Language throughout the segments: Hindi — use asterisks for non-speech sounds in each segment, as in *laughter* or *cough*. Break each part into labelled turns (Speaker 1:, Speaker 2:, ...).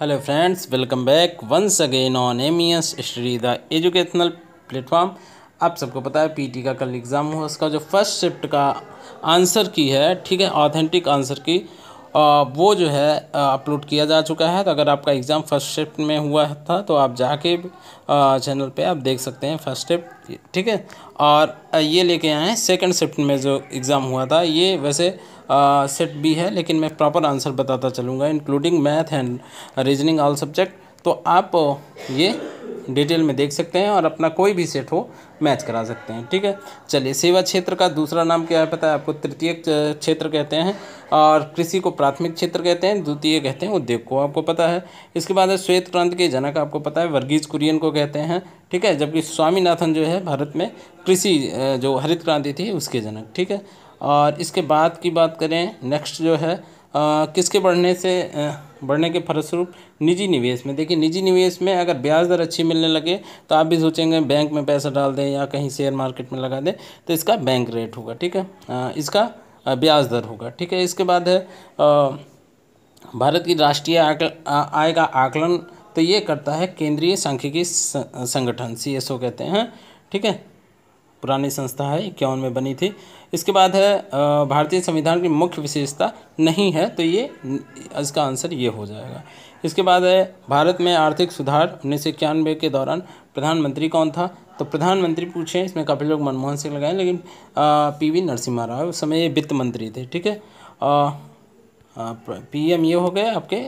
Speaker 1: Hello friends welcome back once again on M S study the educational platform आप सबको पता है पीटी का कल एग्ज़ाम हुआ उसका जो फ़र्स्ट शिफ्ट का आंसर की है ठीक है ऑथेंटिक आंसर की आ, वो जो है अपलोड किया जा चुका है। तो अगर आपका एग्ज़ाम फ़र्स्ट शिफ्ट में हुआ था तो आप जाके चैनल पे आप देख सकते हैं फ़र्स्ट शिफ्ट ठीक है? और ये लेके आए हैं सेकंड शिफ्ट में जो एग्ज़ाम हुआ था ये वैसे सेट भी है, लेकिन मैं प्रॉपर आंसर बताता चलूँगा including math and reasoning all subject तो आप ये डिटेल में देख सकते हैं और अपना कोई भी सेट हो मैच करा सकते हैं, ठीक है? चलिए, सेवा क्षेत्र का दूसरा नाम क्या है पता है आपको? तृतीय क्षेत्र कहते हैं और कृषि को प्राथमिक क्षेत्र कहते हैं, द्वितीय कहते हैं उद्योग को, आपको पता है। इसके बाद है, श्वेत क्रांति के जनक, आपको पता है, वर्गीज कुरियन को कहते हैं, ठीक है? जबकि स्वामीनाथन जो है, भारत में कृषि जो हरित क्रांति थी, उसके जनक, ठीक है? और इसके बाद की बात करें नेक्स्ट जो है आ, किसके बढ़ने से आ, बढ़ने के फलस्वरूप निजी निवेश में। देखिए निजी निवेश में अगर ब्याज दर अच्छी मिलने लगे तो आप भी सोचेंगे बैंक में पैसा डाल दें या कहीं शेयर मार्केट में लगा दें तो इसका बैंक रेट होगा ठीक है? आ, इसका ब्याज दर होगा ठीक है? इसके बाद है भारत की राष्ट्रीय आय का आकलन तो ये करता है केंद्रीय सांख्यिकी संगठन सीएसओ कहते हैं ठीक है? पुरानी संस्था है इक्यावन में बनी थी। इसके बाद है भारतीय संविधान की मुख्य विशेषता नहीं है तो ये इसका आंसर ये हो जाएगा। इसके बाद है भारत में आर्थिक सुधार उन्नीस सौ इक्यानवे के दौरान प्रधानमंत्री कौन था? तो प्रधानमंत्री पूछे इसमें काफ़ी लोग मनमोहन सिंह लगाए लेकिन पी वी नरसिम्हा राव उस समय ये वित्त मंत्री थे ठीक है? पी एम ये हो गए आपके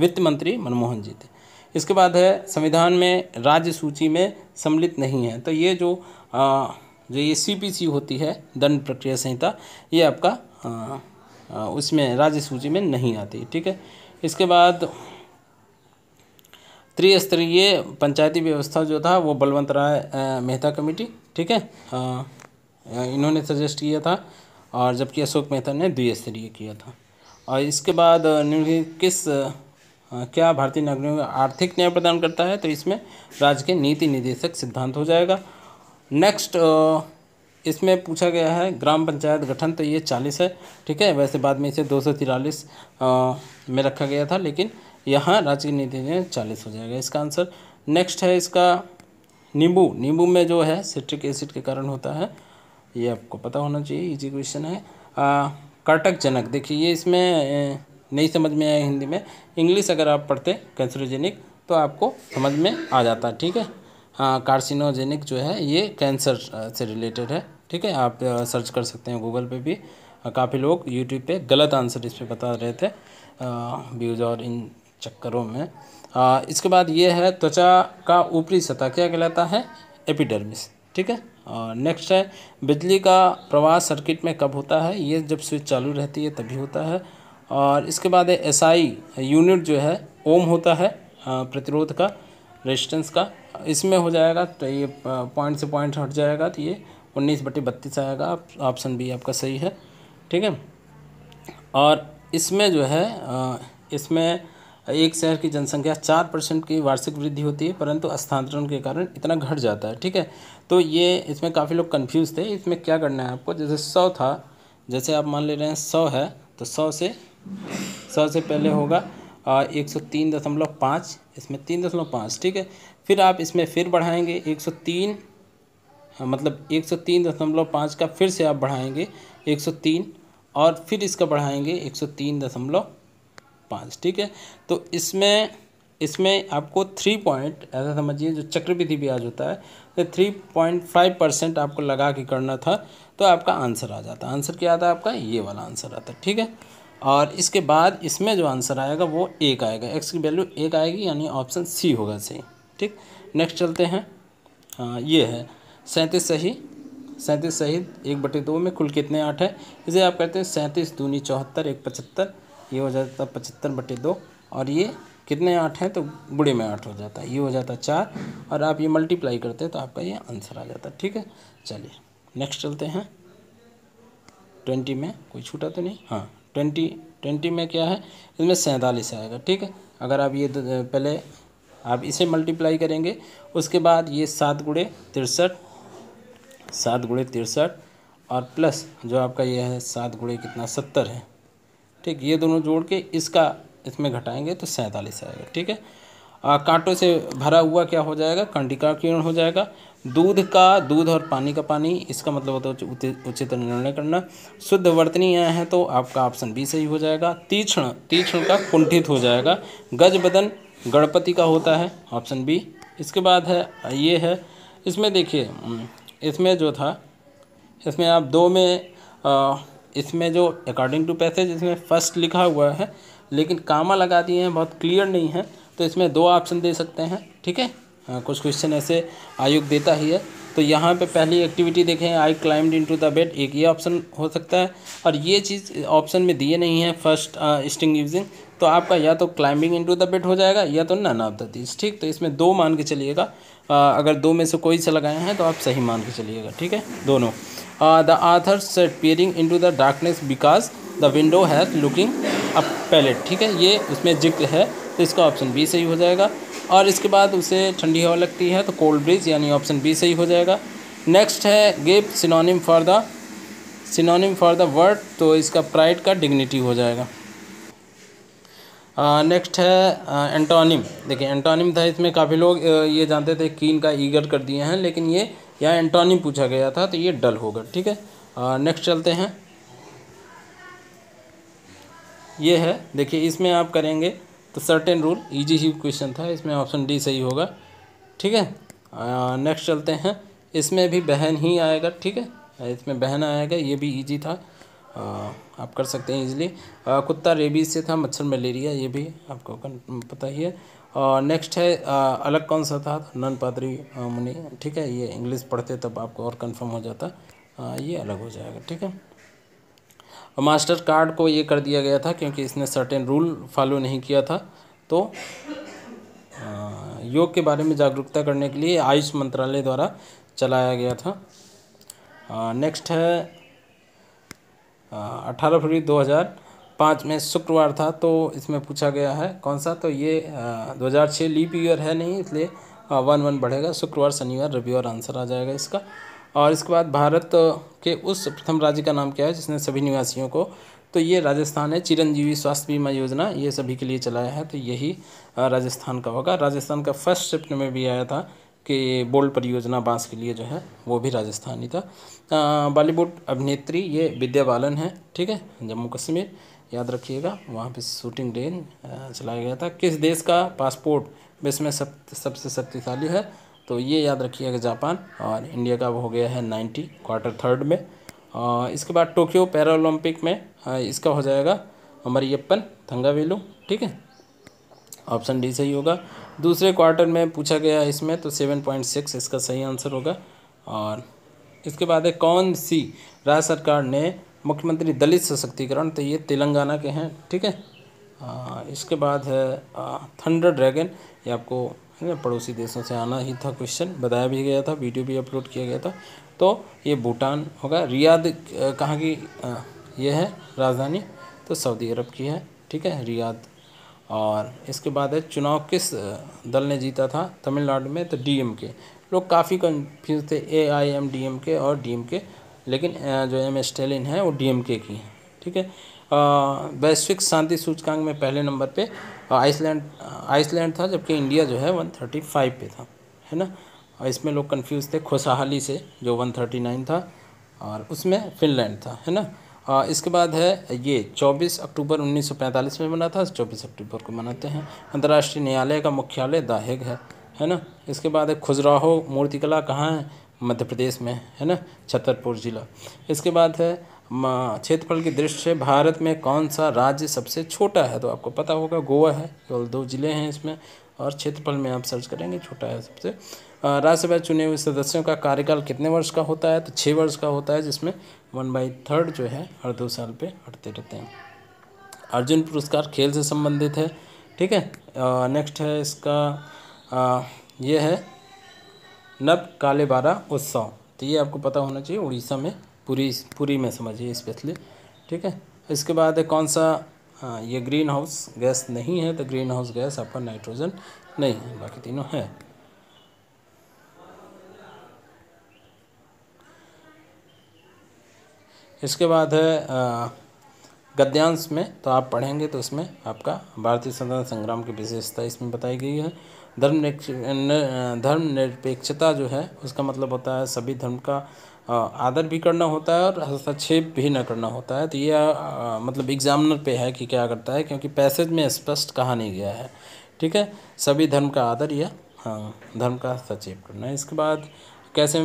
Speaker 1: वित्त मंत्री मनमोहन जी थे। इसके बाद है संविधान में राज्य सूची में सम्मिलित नहीं है तो ये जो आ, जो ये सी होती है दंड प्रक्रिया संहिता ये आपका आ, आ, उसमें राज्य सूची में नहीं आती ठीक है? इसके बाद त्रिस्तरीय पंचायती व्यवस्था जो था वो बलवंत राय मेहता कमेटी ठीक है? इन्होंने सजेस्ट किया था और जबकि अशोक मेहता ने द्विस्तरीय किया था। और इसके बाद किस क्या भारतीय नागरिकों को आर्थिक न्याय प्रदान करता है तो इसमें राज्य के नीति निदेशक सिद्धांत हो जाएगा नेक्स्ट इसमें पूछा गया है, ग्राम पंचायत गठन तो ये चालीस है, ठीक है? वैसे बाद में इसे दो सौ तिरालीस में रखा गया था, लेकिन यहाँ राज्य नीति में चालीस हो जाएगा इसका आंसर। नेक्स्ट है इसका नींबू। नींबू में जो है सिट्रिक एसिड के कारण होता है, ये आपको पता होना चाहिए इजी क्वेश्चन है। कर्टक जनक देखिए, ये इसमें नहीं समझ में आया हिंदी में। इंग्लिश अगर आप पढ़ते कैंसरोजेनिक तो आपको समझ में आ जाता, ठीक है हाँ? कार्सिनोजेनिक जो है ये कैंसर से रिलेटेड है ठीक है? आप सर्च कर सकते हैं गूगल पे भी। काफ़ी लोग यूट्यूब पे गलत आंसर इस पर बता रहे थे। व्यूज़ और इन चक्करों में। आ, इसके बाद ये है त्वचा का ऊपरी सतह क्या कहलाता है? एपिडर्मिस ठीक है? और नेक्स्ट है बिजली का प्रवाह सर्किट में कब होता है? ये जब स्विच चालू रहती है तभी होता है। और इसके बाद एस आई यूनिट जो है ओम होता है प्रतिरोध का। रेजिस्टेंस का। इसमें हो जाएगा तो ये पॉइंट से पॉइंट हट जाएगा तो ये उन्नीस बटे बत्तीस आएगा। ऑप्शन बी आपका सही है, ठीक है? और इसमें जो है इसमें एक शहर की जनसंख्या चार परसेंट की वार्षिक वृद्धि होती है, परंतु स्थानांतरण के कारण इतना घट जाता है, ठीक है? तो ये, इसमें काफ़ी लोग कंफ्यूज थे। इसमें क्या करना है आपको? जैसे सौ था, जैसे आप मान ले रहे हैं सौ है तो सौ से सौ से पहले होगा एक सौ तीन दशमलव पाँच, इसमें तीन दशमलव पाँच, ठीक है? फिर आप इसमें फिर बढ़ाएँगे एक सौ तीन मतलब एक सौ तीन दशमलव पाँच का फिर से आप बढ़ाएँगे एक सौ तीन और फिर इसका बढ़ाएँगे एक सौ तीन दशमलव पाँच, ठीक है? तो इसमें इसमें आपको थ्री पॉइंट ऐसा समझिए जो चक्रवृद्धि ब्याज होता है तो थ्री पॉइंट फाइव परसेंट आपको लगा के करना था तो आपका आंसर आ जाता। आंसर क्या आता है आपका? ये वाला आंसर आता है ठीक है? और इसके बाद इसमें जो आंसर आएगा वो एक आएगा। एक्स की वैल्यू एक आएगी, यानी ऑप्शन सी होगा सही ठीक? नेक्स्ट चलते हैं। हाँ ये है। सैंतीस सही। सैंतीस सही, एक बटे दो में कुल कितने आठ है? इसे आप कहते हैं सैंतीस दूनी चौहत्तर, एक पचहत्तर। ये हो जाता है पचहत्तर बटे दो। और ये कितने आठ हैं? तो बुढ़े में आठ हो जाता। है ये हो जाता है चार। और आप ये मल्टीप्लाई करते हैं तो आपका ये आंसर आ जाता। है ठीक है? चलिए। नेक्स्ट चलते हैं। ट्वेंटी में कोई छूटा तो नहीं? हाँ। ट्वेंटी ट्वेंटी में क्या है? इसमें सैंतालीस आएगा, ठीक है? अगर आप ये पहले आप इसे मल्टीप्लाई करेंगे, उसके बाद ये सात गुड़े तिरसठ, सात गुड़े तिरसठ, और प्लस जो आपका ये है, सात गुड़े कितना? सत्तर है, ठीक? ये दोनों जोड़ के इसका इसमें घटाएँगे तो सैंतालीस आएगा, ठीक है? कांटों से भरा हुआ क्या हो जाएगा? कंडिका किरण हो जाएगा दूध का दूध और पानी का पानी इसका मतलब होता है उचित निर्णय करना। शुद्ध वर्तनी आया है तो आपका ऑप्शन बी सही हो जाएगा। तीक्ष्ण तीक्ष्ण का कुंठित हो जाएगा। गज बदन गणपति का होता है ऑप्शन बी इसके बाद है ये है इसमें देखिए इसमें जो था इसमें आप दो में आ, इसमें जो अकॉर्डिंग टू पैसेज इसमें फ़र्स्ट लिखा हुआ है लेकिन कामा लगा दिए हैं बहुत क्लियर नहीं है तो इसमें दो ऑप्शन दे सकते हैं ठीक हाँ, कुछ क्वेश्चन ऐसे आयोग देता ही है। तो यहाँ पे पहली एक्टिविटी देखें I climbed into the bed एक ये ऑप्शन हो सकता है। और ये चीज़ ऑप्शन में दिए नहीं है फ़र्स्ट स्टिंग यूजिंग तो आपका या तो क्लाइंबिंग इनटू द बेड हो जाएगा, या तो नन ऑफ़ द दीज ठीक? तो इसमें दो मान के चलिएगा। अगर दो में से कोई से लगाए हैं तो आप सही मान के चलिएगा, ठीक है? दोनों। The author sat peering into the darkness because the window has looking a pallet ठीक है? ये उसमें ज़िक्र है। तो इसका ऑप्शन बी सही हो जाएगा। और इसके बाद उसे ठंडी हवा लगती है तो कोल्ड ब्रिज यानी ऑप्शन बी सही हो जाएगा। नेक्स्ट है give synonym for the synonym for the word तो इसका प्राइड का डिग्निटी हो जाएगा। नेक्स्ट है एंटोनिम देखिए एंटोनिम था, इसमें काफ़ी लोग ये जानते थे कीन का ईगर कर दिए हैं, लेकिन ये, यहाँ एंटोनिम पूछा गया था तो ये डल होगा ठीक है? नेक्स्ट चलते हैं। ये है, देखिए, इसमें आप करेंगे तो सर्टेन रूल इजी ही क्वेश्चन था इसमें ऑप्शन डी सही होगा। ठीक है? नेक्स्ट चलते हैं। इसमें भी बहन ही आएगा ठीक है? इसमें बहन आएगा ये भी इजी था। आ, आप कर सकते हैं इजीली कुत्ता रेबीज से था मच्छर मलेरिया ये भी आपको पता ही है। और नेक्स्ट है आ, अलग कौन सा था? नन पादरी मुनि। ठीक है? ये इंग्लिश पढ़ते तब आपको और कंफर्म हो जाता। आ, ये अलग हो जाएगा ठीक है? मास्टर कार्ड को ये कर दिया गया था क्योंकि इसने सर्टेन रूल फॉलो नहीं किया था। तो योग के बारे में जागरूकता करने के लिए आयुष मंत्रालय द्वारा चलाया गया था। नेक्स्ट है अठारह फरवरी 2005 में शुक्रवार था तो इसमें पूछा गया है कौन सा? तो ये दो हज़ार छः लीप ईयर है नहीं, इसलिए वन वन बढ़ेगा। शुक्रवार, शनिवार, रविवार आंसर आ जाएगा इसका। और इसके बाद भारत के उस प्रथम राज्य का नाम क्या है, जिसने सभी निवासियों को तो ये राजस्थान है, चिरंजीवी स्वास्थ्य बीमा योजना, ये सभी के लिए चलाया है तो यही राजस्थान का होगा। राजस्थान का फ़र्स्ट शिफ्ट में भी आया था कि बोल्ड परियोजना बाँस के लिए जो है, वो भी राजस्थान था। बॉलीवुड अभिनेत्री, ये विद्या बालन है, ठीक है, जम्मू कश्मीर, याद रखिएगा, वहाँ पे शूटिंग रेंज चलाया गया था। किस देश का पासपोर्ट, विश्व में सब सबसे शक्तिशाली है तो ये याद रखिएगा जापान और इंडिया का हो गया है नाइन्टी क्वार्टर थर्ड में। और इसके बाद टोक्यो पैरालंपिक में इसका हो जाएगा मरियप्पन थंगावेलू, ठीक है? ऑप्शन डी सही होगा। दूसरे क्वार्टर में पूछा गया इसमें तो सेवन पॉइंट सिक्स, इसका सही आंसर होगा। और इसके बाद है कौन सी राज्य सरकार ने मुख्यमंत्री दलित सशक्तिकरण तो ये तेलंगाना के हैं, ठीक है? इसके बाद है थंडर ड्रैगन, ये आपको है ना पड़ोसी देशों से आना ही था क्वेश्चन बताया भी गया था वीडियो भी अपलोड किया गया था। तो ये भूटान होगा। रियाद कहाँ की ये है राजधानी? तो सऊदी अरब की है, ठीक है, रियाद। और इसके बाद है, चुनाव किस दल ने जीता था? तमिलनाडु में तो डीएम के। लोग काफ़ी कन्फ्यूज़ थे A I M D M K और डी एम के। लेकिन जो एम स्टेलिन है, वो डी एम के की है, ठीक है। वैश्विक शांति सूचकांक में पहले नंबर पे आइसलैंड आइसलैंड था जबकि इंडिया जो है वन थर्टी फाइव पे था है ना? और इसमें लोग कंफ्यूज थे खुशहाली से जो वन थर्टी नाइन था और उसमें फिनलैंड था है ना? आ, इसके बाद है ये 24 अक्टूबर 1945 में बना था 24 अक्टूबर को मनाते हैं। अंतर्राष्ट्रीय न्यायालय का मुख्यालय दाहेग है है ना? इसके बाद है खुजराहो मूर्तिकला कहाँ है? मध्य प्रदेश में है ना? छतरपुर ज़िला। इसके बाद है क्षेत्रफल की दृष्टि से भारत में कौन सा राज्य सबसे छोटा है? तो आपको पता होगा गोवा है केवल दो ज़िले हैं इसमें और क्षेत्रफल में आप सर्च करेंगे छोटा है सबसे। राज्यसभा चुने हुए सदस्यों का कार्यकाल कितने वर्ष का होता है? तो छः वर्ष का होता है जिसमें वन बाई थर्ड जो है हर दो साल पे हटते रहते हैं। अर्जुन पुरस्कार खेल से संबंधित है ठीक है? नेक्स्ट है इसका आ, ये है नब काले बारह उत्सव। तो ये आपको पता होना चाहिए उड़ीसा में पूरी पूरी में समझिए स्पेशली ठीक है? इसके बाद है कौन सा ये ग्रीन हाउस गैस नहीं है तो ग्रीन हाउस गैस आपका नाइट्रोजन नहीं है, बाकी तीनों है। इसके बाद है गद्यांश में तो आप पढ़ेंगे तो उसमें आपका भारतीय स्वतंत्रता संग्राम की विशेषता इसमें बताई गई है। धर्म धर्म निरपेक्षता जो है, उसका मतलब होता है सभी धर्म का आदर भी करना होता है और हस्तक्षेप भी न करना होता है। तो ये मतलब एग्जामिनर पे है कि क्या करता है, क्योंकि पैसेज में स्पष्ट कहा नहीं गया है। ठीक है? सभी धर्म का आदर या हाँ धर्म का हस्तक्षेप करना है। इसके बाद कैसे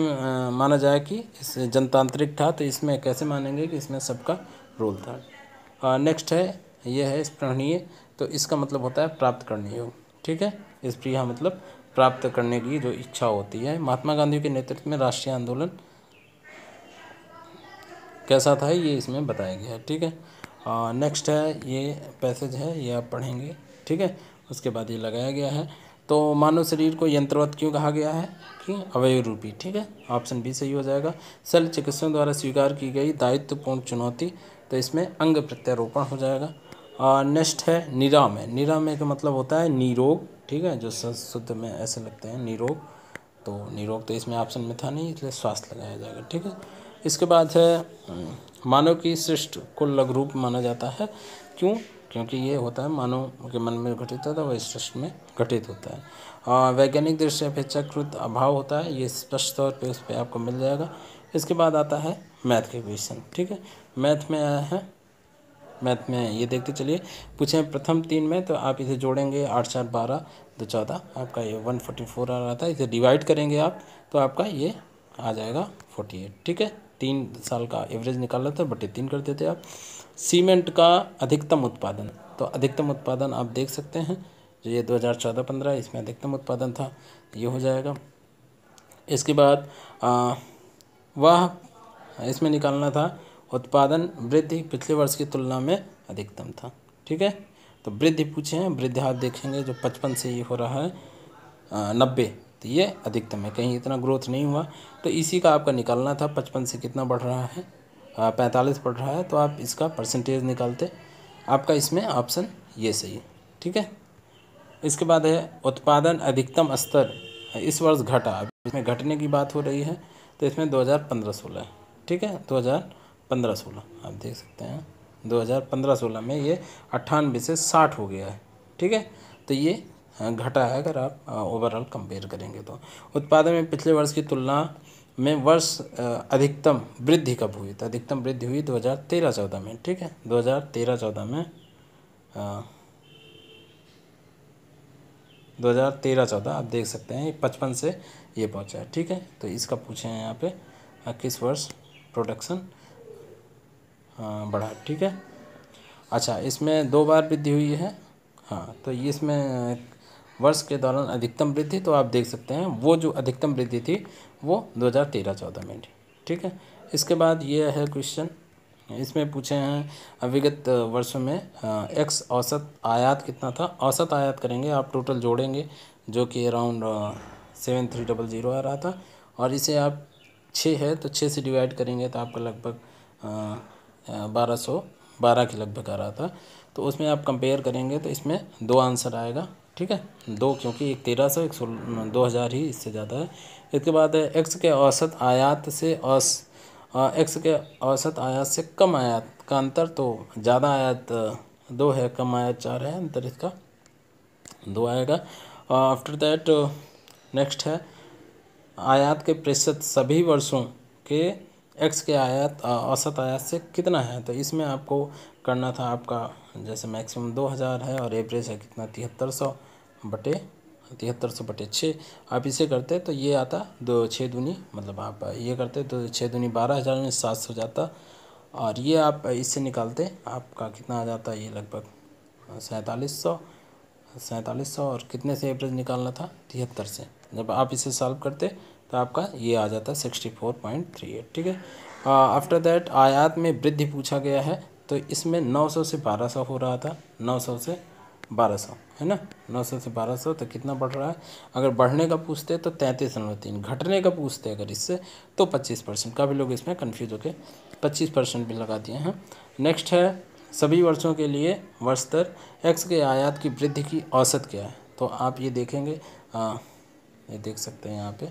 Speaker 1: माना जाए कि इस जनतांत्रिक था तो इसमें कैसे मानेंगे कि इसमें सबका रोल था। नेक्स्ट है यह है स्पृहणीय तो इसका मतलब होता है प्राप्त करने योग ठीक है? स्प्रिया मतलब प्राप्त करने की जो इच्छा होती है। महात्मा गांधी के नेतृत्व में राष्ट्रीय आंदोलन कैसा था ये इसमें बताया गया है, ठीक है? नेक्स्ट है, ये पैसेज है, ये आप पढ़ेंगे, ठीक है? उसके बाद ये लगाया गया है। तो मानव शरीर को यंत्रवत क्यों कहा गया है? कि अवयव रूपी, ठीक है? ऑप्शन बी सही हो जाएगा। शल्य चिकित्सकों द्वारा स्वीकार की गई दायित्वपूर्ण चुनौती तो इसमें अंग प्रत्यारोपण हो जाएगा। और नेक्स्ट है, निरामय। निरामय का मतलब होता है निरोग, ठीक है? जो शुद्ध में ऐसे लगते हैं, निरोग। तो निरोग तो इसमें ऑप्शन में था नहीं, इसलिए स्वास्थ्य लगाया जाएगा, ठीक है? इसके बाद है, मानव की सृष्टि को लघु रूप माना जाता है। क्यों? क्योंकि ये होता है, मानव के मन में घटित होता है, वह सृष्टि में घटित होता है। वैज्ञानिक दृष्टि अपेक्षाकृत अभाव होता है, ये स्पष्ट तौर पे उस पर आपको मिल जाएगा। इसके बाद आता है, मैथ के क्वेश्चन ठीक है? मैथ में आया है, मैथ में ये देखते चलिए। पूछे प्रथम तीन में तो आप इसे जोड़ेंगे, आठ, चार, बारह, दो, चौदह। आपका ये वन फोर्टी फोर आ रहा था, इसे डिवाइड करेंगे आप तो आपका ये आ जाएगा फोर्टी एट ठीक है? तीन साल का एवरेज निकाल लेते बटे तीन कर देते आप। सीमेंट का अधिकतम उत्पादन। तो अधिकतम उत्पादन आप देख सकते हैं, जो ये 2014-15 इसमें अधिकतम उत्पादन था, ये हो जाएगा। इसके बाद वह, इसमें निकालना था, उत्पादन वृद्धि पिछले वर्ष की तुलना में अधिकतम था। ठीक है? तो वृद्धि पूछे हैं, वृद्धि आप देखेंगे, जो पचपन से ये हो रहा है नब्बे। तो ये अधिकतम है। कहीं इतना ग्रोथ नहीं हुआ तो इसी का आपका निकालना था। पचपन से कितना बढ़ रहा है? पैंतालीस बढ़ रहा है तो आप इसका परसेंटेज निकालते। आपका इसमें ऑप्शन ये सही है, ठीक है? इसके बाद है, उत्पादन अधिकतम स्तर। इस वर्ष घटा। अभी इसमें घटने की बात हो रही है तो इसमें 2015-16 है ठीक है? 2015-16 आप देख सकते हैं। 2015-16 में ये अट्ठानवे से साठ हो गया है, ठीक है? तो ये घटा है अगर आप ओवरऑल कंपेयर करेंगे तो। उत्पादन में पिछले वर्ष की तुलना में वर्ष अधिकतम वृद्धि कब हुई? तो अधिकतम वृद्धि हुई दो हज़ार तेरह चौदह में, ठीक है? दो हज़ार तेरह चौदह में दो हज़ार तेरह चौदह, आप देख सकते हैं पचपन से ये पहुँचा है, ठीक है? तो इसका पूछे हैं यहाँ पे किस वर्ष प्रोडक्शन बढ़ा ठीक है? अच्छा इसमें दो बार वृद्धि हुई है। हाँ तो इसमें वर्ष के दौरान अधिकतम वृद्धि तो आप देख सकते हैं, वो जो अधिकतम वृद्धि थी, वो 2013-14 में थी। ठीक है? इसके बाद ये है क्वेश्चन। इसमें पूछे हैं विगत वर्षों में एक्स औसत आयात कितना था? औसत आयात करेंगे, आप टोटल जोड़ेंगे, जो कि around seven three double zero आ रहा था, और इसे आप छः है तो छः से डिवाइड करेंगे तो आपका लगभग बारह सौ, बारह के लगभग आ रहा था। तो उसमें आप कंपेयर करेंगे तो इसमें दो आंसर आएगा ठीक है? दो, क्योंकि एक तेरह सौ, एक सोलह दो हज़ार ही इससे ज़्यादा है। इसके बाद एक्स के औसत आयात से औस एक्स के औसत आयात से कम आयात का अंतर तो ज़्यादा आयात दो है, कम आयात चार है, अंतर इसका दो आएगा। आफ्टर दैट नेक्स्ट है, आयात के प्रतिशत सभी वर्षों के एक्स के आयात औसत आयात से कितना है? तो इसमें आपको करना था आपका जैसे मैक्सिमम दो हज़ार है और एवरेज है कितना? तिहत्तर सौ बटे, तिहत्तर सौ बटे छः। आप इसे करते तो ये आता दो छः दूनी मतलब आप ये करते तो छः दूनी बारह हज़ार में सात सौ जाता। और ये आप इससे निकालते, आपका कितना आ जाता ये लगभग सैंतालीस सौ सैंतालीस सौ और कितने से एवरेज निकालना था? तिहत्तर से। जब आप इसे सॉल्व करते तो आपका ये आ जाता sixty four point three eight, ठीक है? आफ्टर दैट आयात में वृद्धि पूछा गया है। तो इसमें 900 से 1200 हो रहा था 900 से 1200 है ना? 900 से 1200 तो कितना बढ़ रहा है? अगर बढ़ने का पूछते तो तैंतीस नंबर तीन घटने का पूछते अगर इससे तो 25 परसेंट। काफ़ी लोग इसमें कन्फ्यूज़ होकर 25 परसेंट भी लगा दिए हैं। नेक्स्ट है सभी वर्षों के लिए वर्ष दर एक्स के आयात की वृद्धि की औसत क्या है? तो आप ये देखेंगे आ, ये देख सकते हैं यहाँ पे।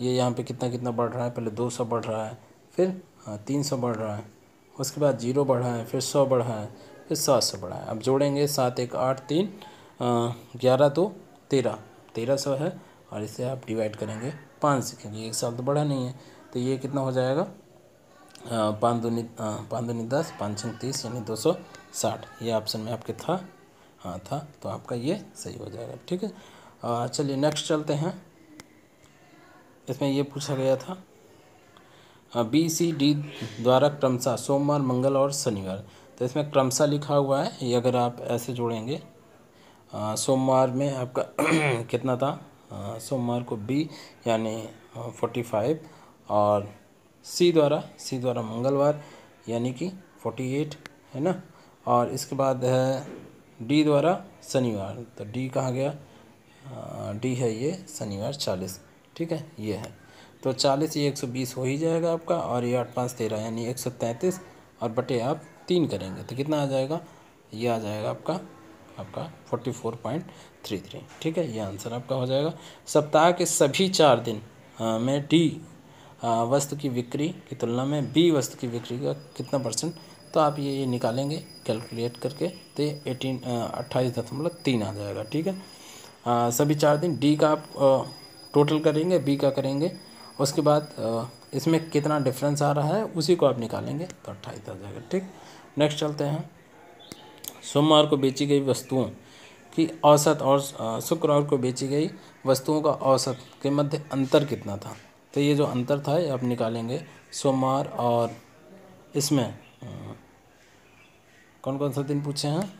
Speaker 1: ये यहाँ पे कितना कितना बढ़ रहा है? पहले 200 बढ़ रहा है फिर तीन सौ बढ़ रहा है। उसके बाद ज़ीरो बढ़ा है फिर सौ बढ़ा है फिर सात सौ बढ़ा है अब जोड़ेंगे सात, एक, आठ, तीन ग्यारह दो तेरह। तेरह सौ है और इसे आप डिवाइड करेंगे पाँच से, क्योंकि एक साल तो बढ़ा नहीं है। तो ये कितना हो जाएगा? पाँच दूनी पाँच दूनी दस, पाँच छः तीस, यानी दो सौ साठ। ये ऑप्शन में आपके था। हाँ था तो आपका ये सही हो जाएगा। ठीक है? चलिए नेक्स्ट चलते हैं। इसमें ये पूछा गया था बी सी डी द्वारा क्रमशः सोमवार, मंगल और शनिवार। तो इसमें क्रमशः लिखा हुआ है, ये अगर आप ऐसे जोड़ेंगे सोमवार में आपका *clears throat* कितना था? सोमवार को बी यानी फोर्टी फाइव और सी द्वारा सी द्वारा मंगलवार, यानी कि फोर्टी एट है ना? और इसके बाद है डी द्वारा शनिवार। तो डी कहाँ गया? डी है ये, शनिवार चालीस, ठीक है? ये है। तो चालीस ये एक सौ बीस हो ही जाएगा आपका और ये आठ पाँच तेरह यानी एक सौ तैंतीस और बटे आप तीन करेंगे तो कितना आ जाएगा? ये आ जाएगा आपका आपका forty four point three three. ठीक है ये आंसर आपका हो जाएगा। सप्ताह के सभी चार दिन आ, में डी वस्तु की बिक्री की तुलना में बी वस्तु की बिक्री का कितना परसेंट तो आप ये ये निकालेंगे कैलकुलेट करके तो ये एटीन अट्ठाईस दशमलव तीन आ जाएगा ठीक है। आ, सभी चार दिन डी का आप आ, टोटल करेंगे बी का करेंगे उसके बाद इसमें कितना डिफरेंस आ रहा है, उसी को आप निकालेंगे तो अट्ठाईस आ जाएगा, ठीक? नेक्स्ट चलते हैं। सोमवार को बेची गई वस्तुओं की औसत और शुक्रवार को बेची गई वस्तुओं का औसत के मध्य अंतर कितना था? तो ये जो अंतर था, ये आप निकालेंगे सोमवार और इसमें कौन कौन सा दिन पूछे हैं?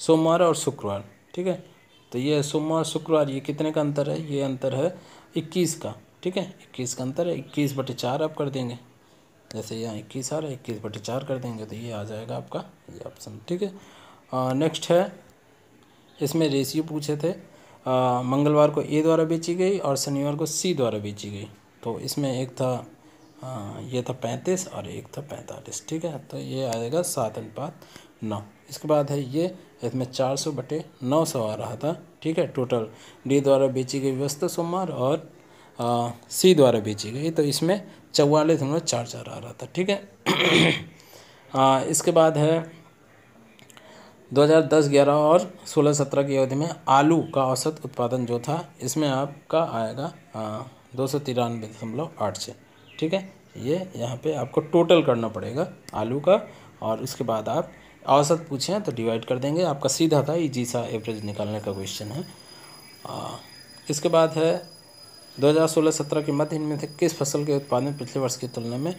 Speaker 1: सोमवार और शुक्रवार, ठीक है? तो ये सोमवार, शुक्रवार, ये कितने का अंतर है? ये अंतर है इक्कीस का। ठीक है? इक्कीस का अंतर है इक्कीस बटे चार आप कर देंगे। जैसे यहाँ इक्कीस आ रहा है इक्कीस बटे चार कर देंगे तो ये आ जाएगा आपका ये ऑप्शन ठीक है? नेक्स्ट है इसमें रेशियो पूछे थे आ, मंगलवार को ए द्वारा बेची गई और शनिवार को सी द्वारा बेची गई। तो इसमें एक था आ, ये था पैंतीस और एक था पैंतालीस ठीक है? तो ये आएगा सात अनुपात नौ। इसके बाद है ये इसमें चार सौ बटे नौ सौ आ रहा था ठीक है? टोटल डी द्वारा बेची गई वस्तु सोमवार और सी द्वारा बेची गई। तो इसमें चौवालीस दशमलव चार चार आ रहा था ठीक है? आ, इसके बाद है 2010 11 और 16 17 की अवधि में आलू का औसत उत्पादन जो था इसमें आपका आएगा दो सौ तिरानवे दशमलव आठ छः ठीक है? ये यहाँ पे आपको टोटल करना पड़ेगा आलू का और उसके बाद आप औसत पूछें तो डिवाइड कर देंगे। आपका सीधा था ईजी सा एवरेज निकालने का क्वेश्चन है। आ, इसके बाद है 2016-17 के मध्य इनमें से किस फ़सल के उत्पादन पिछले वर्ष की तुलना में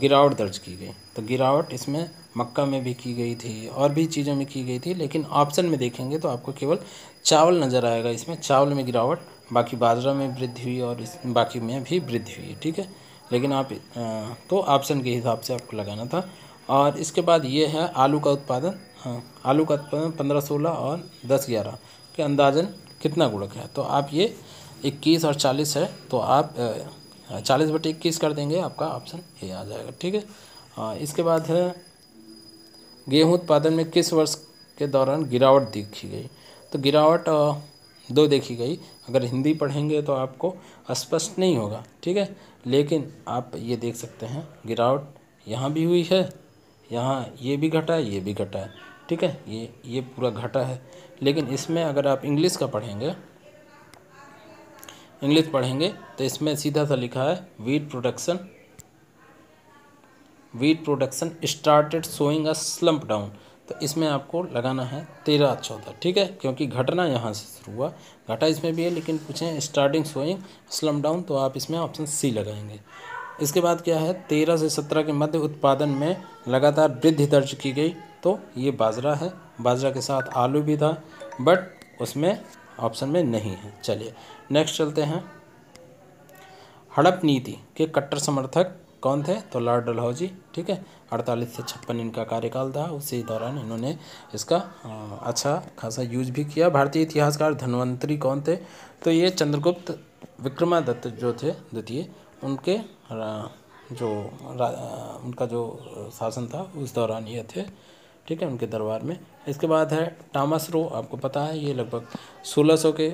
Speaker 1: गिरावट दर्ज की गई? तो गिरावट इसमें मक्का में भी की गई थी और भी चीज़ों में की गई थी, लेकिन ऑप्शन में देखेंगे तो आपको केवल चावल नज़र आएगा इसमें। चावल में गिरावट, बाकी बाजरा में वृद्धि हुई और इस, बाकी में भी वृद्धि हुई, ठीक है? लेकिन आप तो ऑप्शन के हिसाब से आपको लगाना था। और इसके बाद ये है आलू का उत्पादन। हाँ आलू का उत्पादन पंद्रह सोलह और दस ग्यारह के अंदाजन कितना गुणक है? तो आप ये इक्कीस और चालीस है तो आप चालीस बटे इक्कीस कर देंगे, आपका ऑप्शन ए आ जाएगा, ठीक है? इसके बाद है, गेहूँ उत्पादन में किस वर्ष के दौरान गिरावट देखी गई? तो गिरावट दो देखी गई, अगर हिंदी पढ़ेंगे तो आपको स्पष्ट नहीं होगा, ठीक है? लेकिन आप ये देख सकते हैं, गिरावट यहाँ भी हुई है, यहाँ ये भी घटा है ये भी घटा है ठीक है? ये ये पूरा घटा है, लेकिन इसमें अगर आप इंग्लिश का पढ़ेंगे इंग्लिश पढ़ेंगे तो इसमें सीधा सा लिखा है wheat production wheat production started showing a slump down तो इसमें आपको लगाना है तेरह चौदह, ठीक है? क्योंकि घटना यहाँ से शुरू हुआ। घटा इसमें भी है, लेकिन पूछें स्टार्टिंग सोइंग स्लम डाउन तो आप इसमें ऑप्शन सी लगाएँगे। इसके बाद क्या है? तेरह से सत्रह के मध्य उत्पादन में लगातार वृद्धि दर्ज की गई तो ये बाजरा है। बाजरा के साथ आलू भी था बट उसमें ऑप्शन में नहीं है। चलिए नेक्स्ट चलते हैं। हड़प नीति के कट्टर समर्थक कौन थे? तो लॉर्ड डलहौजी ठीक है? अड़तालीस से छप्पन इनका कार्यकाल था, उसी दौरान इन्होंने इसका अच्छा खासा यूज़ भी किया। भारतीय इतिहासकार धन्वंतरी कौन थे? तो ये चंद्रगुप्त विक्रमादत्त जो थे, द्वितीय, उनके जो उनका जो शासन था, उस दौरान ये थे। ठीक है, उनके दरबार में। इसके बाद है टामस रो, आपको पता है, ये लगभग 1600 के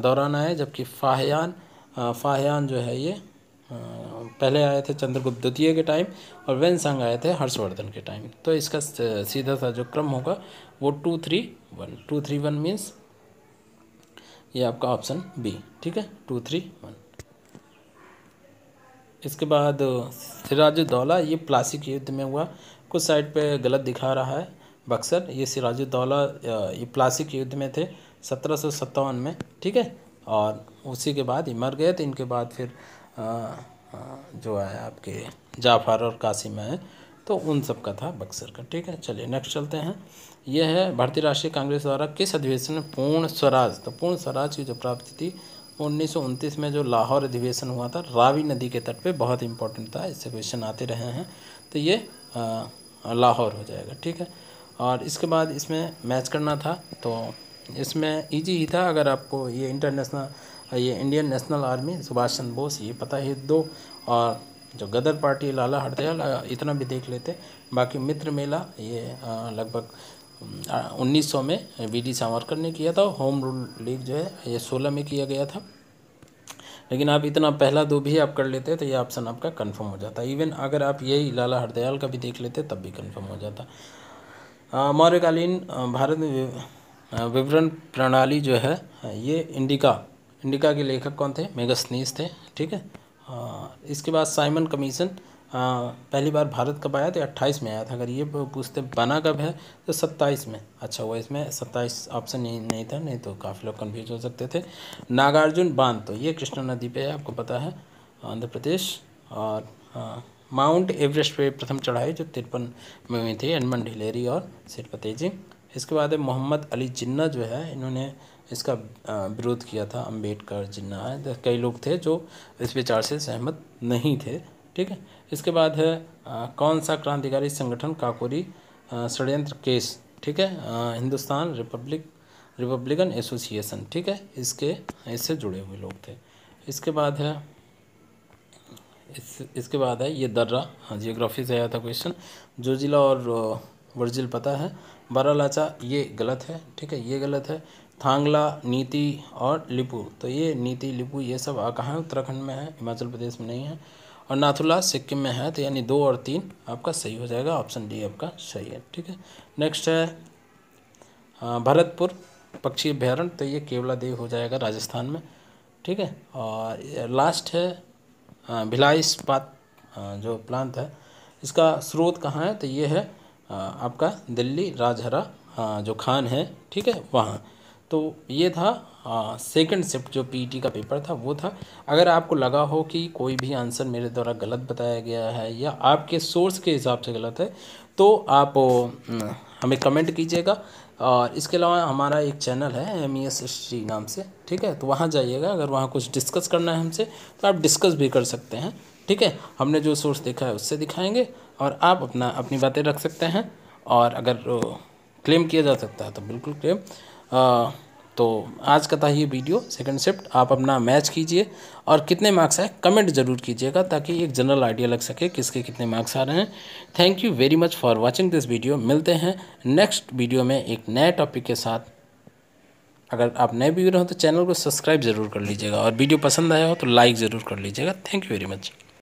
Speaker 1: दौरान आए, जबकि फाहयान फाहयान जो है ये पहले आए थे चंद्रगुप्त द्वितीय के टाइम और वेन संग आए थे हर्षवर्धन के टाइम। तो इसका सीधा सा जो क्रम होगा, वो two three one. Two three one means ये आपका ऑप्शन बी ठीक है? Two three one. इसके बाद, सिराजुद्दौला, ये प्लासिक युद्ध में हुआ। कुछ साइड पे गलत दिखा रहा है। बक्सर, ये सिराजुद्दौला ये प्लासी के युद्ध में थे, सत्रह सौ सत्तावन में, ठीक है? और उसी के बाद ये मर गए थे इनके बाद फिर जो है आपके जाफ़र और कासिम है तो उन सब का था बक्सर का, ठीक है? चलिए नेक्स्ट चलते हैं। यह है भारतीय राष्ट्रीय कांग्रेस द्वारा किस अधिवेशन में पूर्ण स्वराज तो पूर्ण स्वराज की जो प्राप्ति थी, उन्नीस सौ उनतीस में जो लाहौर अधिवेशन हुआ था, रावी नदी के तट पे बहुत इंपॉर्टेंट था इससे क्वेश्चन आते रहे हैं तो ये लाहौर हो जाएगा, ठीक है? और इसके बाद इसमें मैच करना था तो इसमें इजी ही था। अगर आपको ये इंटरनेशनल ये Indian national army Subhash Chandra Bose, ये पता ही दो। और जो गदर पार्टी, लाला हरदयाल, इतना भी देख लेते। बाकी मित्र मेला, ये लगभग 1900 में वी डी सावरकर ने किया था। होम रूल लीग जो है, ये 16 में किया गया था। लेकिन आप इतना पहला दो भी आप कर लेते तो ये ऑप्शन आपका कंफर्म हो जाता। इवन अगर आप यही लाला हरदयाल का भी देख लेते, तब भी कंफर्म हो जाता। मौर्यकालीन भारत विवरण प्रणाली जो है ये इंडिका इंडिका के लेखक कौन थे? मेगसनीस थे, ठीक है? इसके बाद साइमन कमीशन पहली बार भारत कब आया तो अट्ठाईस में आया था। अगर ये पूछते बना कब है? तो सत्ताईस में। अच्छा हुआ इसमें सत्ताईस ऑप्शन नहीं नहीं था, नहीं तो काफ़ी लोग कन्फ्यूज़ हो सकते थे। नागार्जुन बाँध तो ये कृष्णा नदी पे है, आपको पता है, आंध्र प्रदेश, और माउंट एवरेस्ट पे प्रथम चढ़ाई जो तिरपन में हुई थी एनमन ढिलेरी और सिरपतेजी इसके बाद मोहम्मद अली जिन्ना जो है इन्होंने इसका विरोध किया था अंबेडकर जिन्ना है। कई लोग थे जो इस विचार से सहमत नहीं थे ठीक है? इसके बाद है आ, कौन सा क्रांतिकारी संगठन काकोरी षडयंत्र केस ठीक है? आ, हिंदुस्तान रिपब्लिक रिपब्लिकन एसोसिएशन ठीक है? इसके इससे जुड़े हुए लोग थे। इसके बाद है इस, इसके बाद है, ये दर्रा। हाँ जियोग्राफी से आया था क्वेश्चन जो जिला और वर्जिल पता है। बारालाचा, ये गलत है, ठीक है, ये गलत है। थांगला, नीति और लिपू। तो ये नीति, लिपू, ये सब आ कहाँ है? उत्तराखंड में है, हिमाचल प्रदेश में नहीं है। और नाथुला, सिक्किम में है तो यानी दो और तीन, आपका सही हो जाएगा ऑप्शन डी आपका सही है, ठीक है। नेक्स्ट है भरतपुर, पक्षी अभ्यारण्य तो ये केवला देव हो जाएगा राजस्थान में, ठीक है। और लास्ट है भिलाई इस्पात जो प्लांट है, इसका स्रोत कहाँ है? तो ये है आपका दिल्ली राजहरा जो खान है, ठीक है, वहाँ। तो ये था सेकंड शिफ्ट जो पीटी का पेपर था, वो था। अगर आपको लगा हो कि कोई भी आंसर मेरे द्वारा गलत बताया गया है या आपके सोर्स के हिसाब से गलत है तो आप हमें कमेंट कीजिएगा। और इसके अलावा हमारा एक चैनल है एम ई एस हिस्ट्री नाम से, ठीक है? तो वहाँ जाइएगा, अगर वहाँ कुछ डिस्कस करना है हमसे तो आप डिस्कस भी कर सकते हैं, ठीक है? हमने जो सोर्स देखा है, उससे दिखाएँगे, और आप अपना, अपनी बातें रख सकते हैं, और अगर क्लेम किया जा सकता है तो बिल्कुल क्लेम तो आज का था ये वीडियो सेकंड शिफ्ट आप अपना मैच कीजिए और कितने मार्क्स आए कमेंट ज़रूर कीजिएगा ताकि एक जनरल आइडिया लग सके किसके कितने मार्क्स आ रहे हैं। Thank you very much for watching this video मिलते हैं नेक्स्ट वीडियो में एक नए टॉपिक के साथ। अगर आप नए व्यूअर हो तो चैनल को सब्सक्राइब ज़रूर कर लीजिएगा और वीडियो पसंद आया हो तो लाइक ज़रूर कर लीजिएगा। Thank you very much